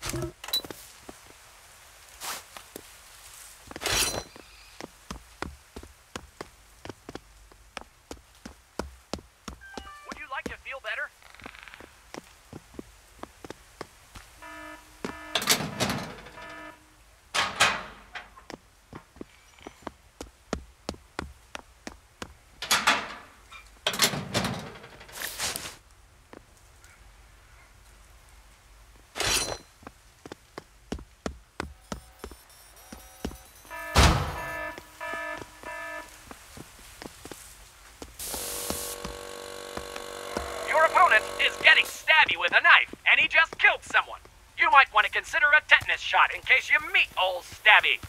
Ja. Your opponent is getting stabby with a knife, and he just killed someone. You might want to consider a tetanus shot in case you meet old Stabby.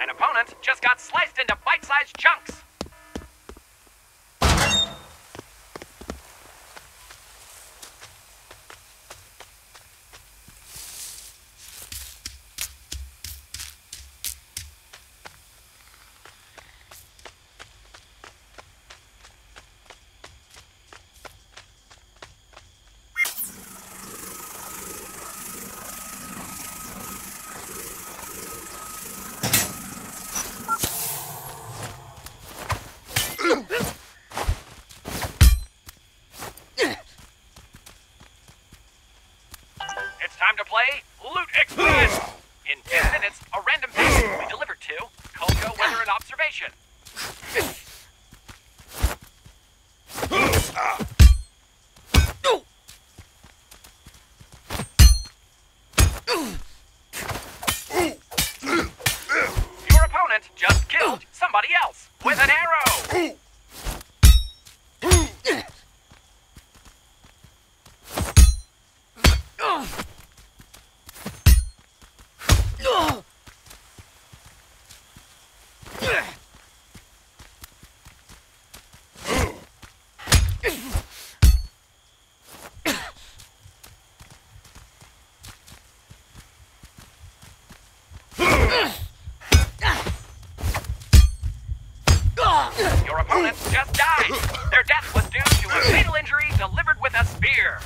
An opponent just got sliced into bite-sized chunks. Time to play Loot Express! In 10 minutes, a random package will be delivered to Colco Weather and Observation. opponents just died. Their death was due to a fatal injury delivered with a spear.